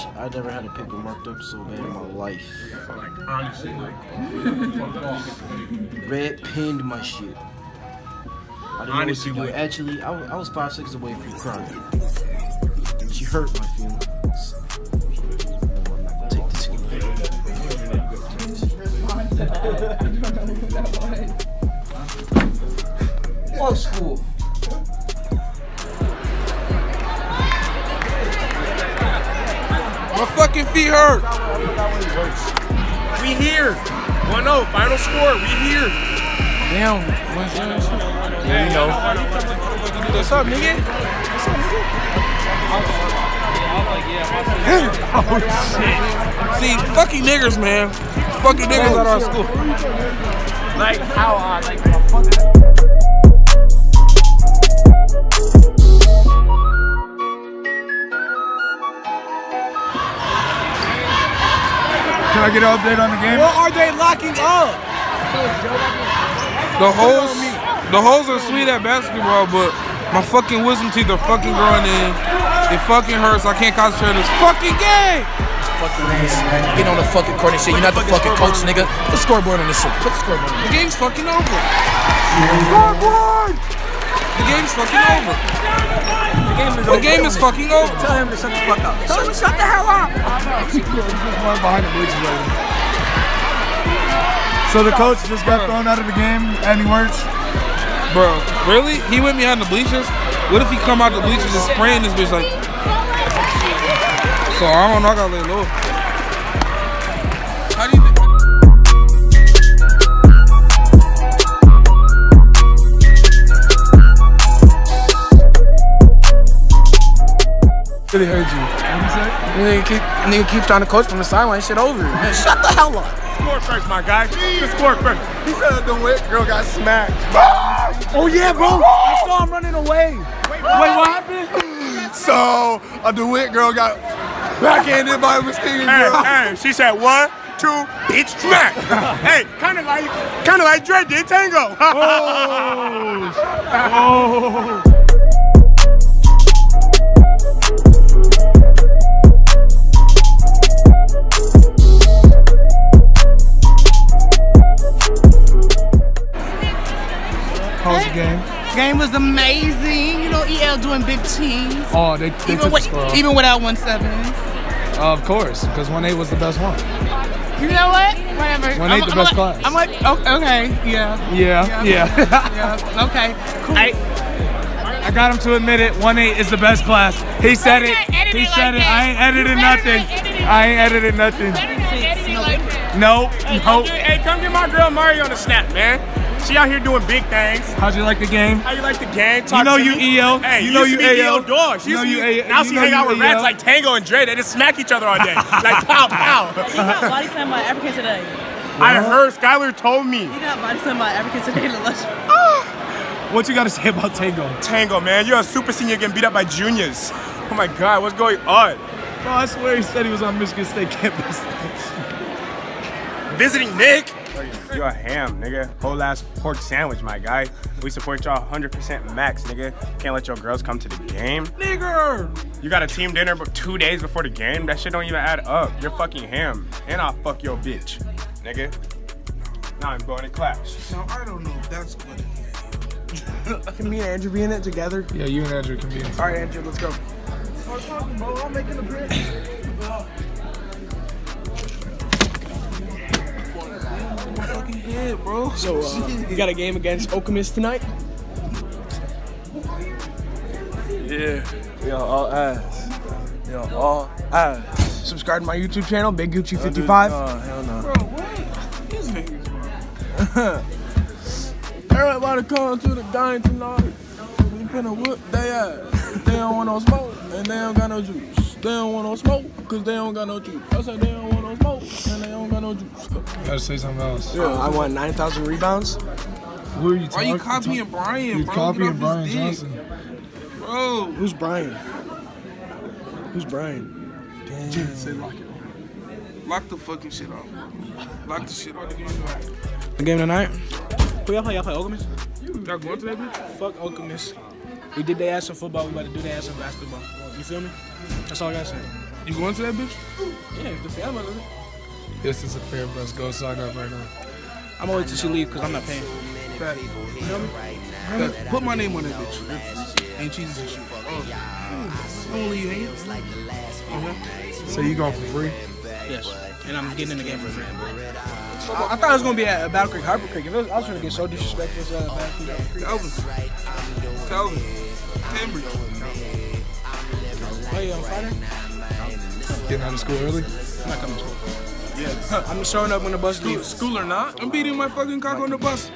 had a paper marked up so bad in my life. Like honestly, like Red pinned my shit. I didn't Honestly, know what to do. Actually, I, I was five seconds away from crying. She hurt my feelings. No, I'm not gonna take this anymore. What school? My fucking feet hurt. We here. 1-0, final score. We here. Damn, Yeah, you know. What's up, nigga? oh shit. See, fucking niggers, man. Fucking niggers at our school. Like how I like Can I get an update on the game? What are they locking up? The holes, the holes are sweet at basketball, but my fucking wisdom teeth are fucking growing in. It fucking hurts. I can't concentrate on this fucking game. Fucking ass. Get on the fucking court and shit. You're not the fucking coach, nigga. Put the scoreboard on this shit. Put the scoreboard on The game's fucking over. Scoreboard. The game's fucking over. The game is The game is fucking over. Tell him to shut the fuck up. Tell him to shut the hell up. One behind the bleachers right. So the coach just got thrown out of the game. Any words? Bro, really? He went behind the bleachers? What if he come out the bleachers and spraying this bitch like? So I don't know. I gotta lay low. Really heard you. Nigga keep, nigga keep trying to coach from the sideline. Shit over. Man, shut the hell up. Score first, my guy. The score first. He said DeWitt girl got smacked. Ah! Oh yeah, bro. I saw him running away. Wait, what happened? So uh, a DeWitt girl got backhanded by a Muskegon Hey, girl. hey, she said one, two, bitch, smack. hey, kind of like, kind of like Dre did Tango. Oh, How oh. Game? Was amazing. You know, EL doing big teams. Oh, they, they Even, the with, off. even without one sevens. Of course, because 1A was the best one. You know what? Whatever. One I'm- the I'm best like- class. I'm like, oh, okay, okay, yeah, Yeah, yeah. yeah, okay, cool. I, I got him to admit it. 1A is the best class. He said it. He said like it. I ain't edited nothing. not edit it. I ain't edited nothing. No, no. hey, come get my girl Mario on the snap, man. She out here doing big things. How'd you like the game? How you like the game? Talk You know to you me. EL. Hey, You you know you to be EL dog. She You used know to be, you A- now she know hang out with AL. rats like Tango and Dre. They just smack each other all day. like pow pow. He got body slammed by African today. I heard Skylar told me. He got body slammed by African today in the lunch. What you got to say about Tango? Tango, man, you're a super senior getting beat up by juniors. Oh my God, what's going on? Bro, I swear he said he was on Michigan State campus. Visiting Nick. You're a ham, nigga. Whole ass pork sandwich, my guy. We support y'all 100% max, nigga. Can't let your girls come to the game. Nigger. You got a team dinner but two days before the game? That shit don't even add up. You're fucking ham. And I'll fuck your bitch, nigga. Now I'm going to class. Now I don't know if that's good. Can me and Andrew be in it together? Yeah, you and Andrew can be in. It. All right, Andrew, let's go. I'm making a bridge. head, bro. So, uh, you got a game against Okemos tonight? Yeah, yo, all ass. Yo, all ass. Subscribe to my YouTube channel, Big Gucci do- 55. No, hell no. Bro, what? These niggas, bro. Everybody come to the game tonight. We finna whoop they ass. They don't want no smoke, and they don't got no juice. They don't want no smoke, cause they don't got no juice. I said they don't want no smoke, and they don't got no juice. Gotta say something else. Yeah, I want 9,000 rebounds. Who are you talking? Why you copying Bryan, You bro? copying Get off Bryan. Johnson. Bro. Who's Bryan? Who's Bryan? Damn. Say lock it. Lock the fucking shit off. Lock the shit off. The game tonight? Who y'all play? Y'all play Okemos? Y'all going to that bitch? Fuck Okemos. We did their ass in football. We about to do their ass in basketball. You feel me? That's all I gotta say. You going to that bitch? Yeah, if the family does it. This is a fair bus. Go sign up right now. I'm gonna wait till she leave because I'm not paying. Fat. You me? Fat. Put my name on that bitch. Ain't cheeses and shit. Oh. Gonna leave you hanging. Okay. So you going for free? Yes. And I'm getting in the game for free. I, I thought it was gonna be at Battle Creek, Harper Creek. If was, I was trying to get so disrespectful uh, Battle Creek. Calvin. Calvin. Cambridge. Yeah, on Friday? Getting out of school early? I'm not coming to school. Yeah. I'm showing up when the bus leaves. School or not, I'm beating my fucking cock on the bus.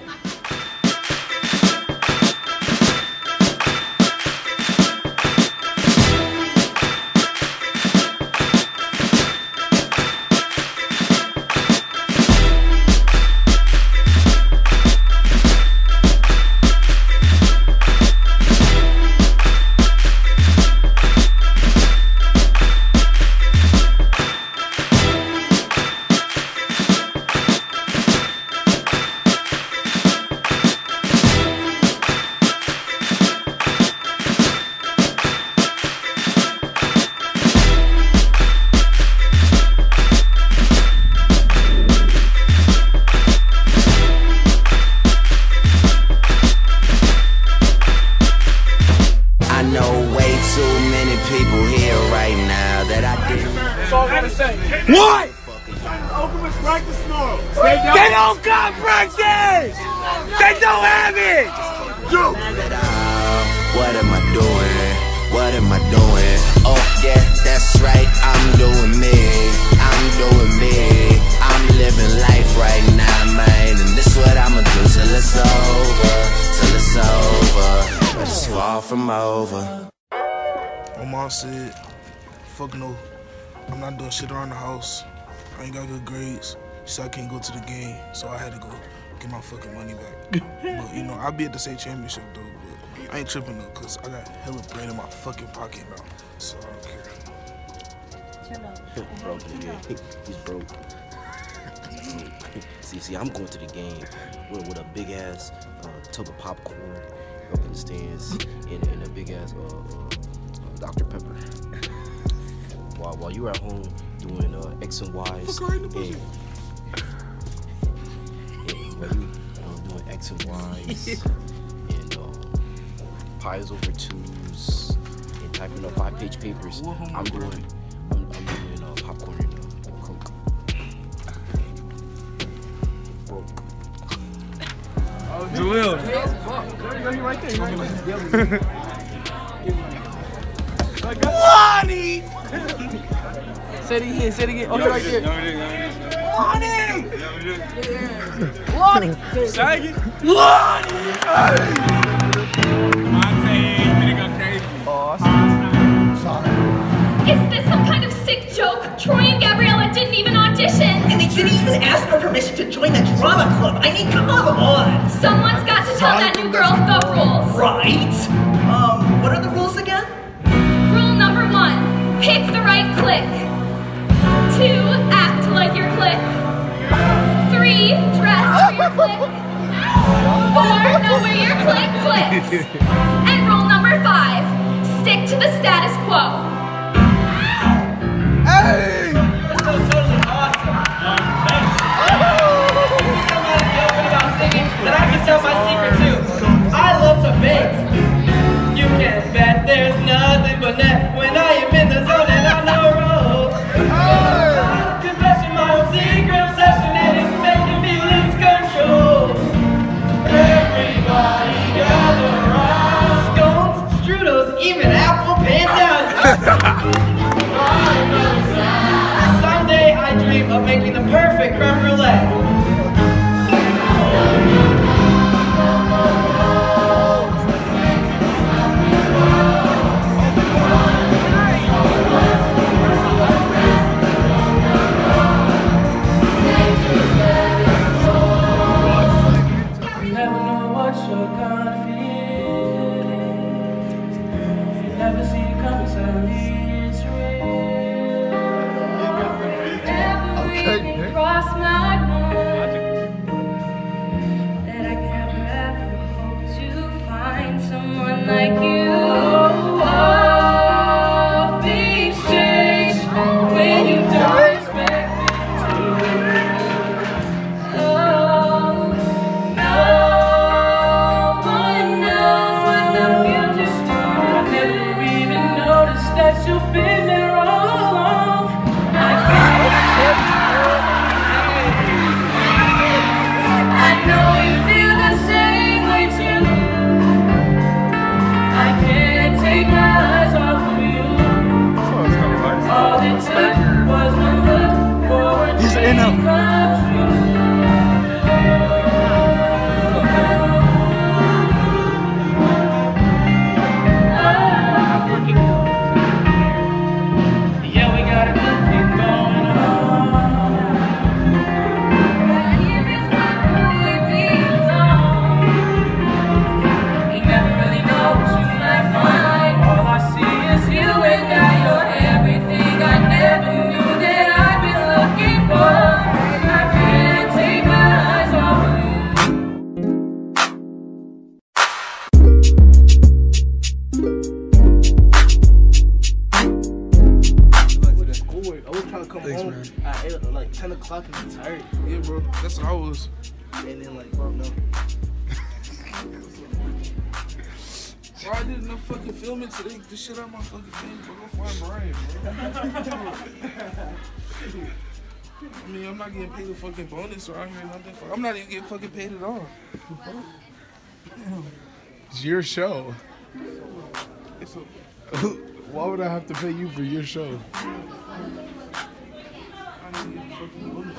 Am I doing? Oh yeah, that's right. I'm doing me. I'm doing me. I'm living life right now, man. And this what I'ma do till it's over. Till it's over. But it's far from over. My mom said, fuck no. I'm not doing shit around the house. I ain't got good grades. She said I can't go to the game, so I had to go get my fucking money back. but you know, I'll be at the state championship though, but I ain't tripping though, cause I got hella bread in my fucking pocket now. So I don't care. broke, nigga. He's broke. see, see, I'm going to the game with, with a big ass uh, tub of popcorn up in the stands and, and a big ass uh, uh, uh, Dr. Pepper. While, while you're at home doing uh, X and Y's. Fuck right in the and, pussy. and while you uh, doing X and Y's and uh, pies over twos and typing up five page papers, I'm doing, doing? I'm, I'm doing uh, popcorn and uh, Coke. Broke. Jaleel. Lonnie! Say it again, say it again. Oh, right there. Lonnie! Shaggy. Lonnie! Is this some kind of sick joke? Troy and Gabriella didn't even audition. And they didn't even ask for permission to join the drama club. I mean, come on. Someone's got to tell that new girl the rules. Right? Um, what are the rules again? Rule number one, pick the right clique. Two, act like your clique. Three, dress for your clique. Four, know where your clique clicks. And rule number five, stick to the status quo. Hey! That's so totally awesome. Thanks. That I can tell my secret too. I love to bake. You can bet there's nothing but net when Cross my mind that I could ever hope to find someone like you. Oh, things change when you don't expect to. Oh, no one knows what the even that you've been there. Because you. And then like, bro, no. Bro, I did enough fucking filming today. This shit out my fucking face, bro. Go find Bryan, bro. I mean, I'm not getting paid a fucking bonus or I hear nothing. For, I'm not even getting fucking paid at all. It's your show. It's a, Why would I have to pay you for your show? I don't get fucking bonus.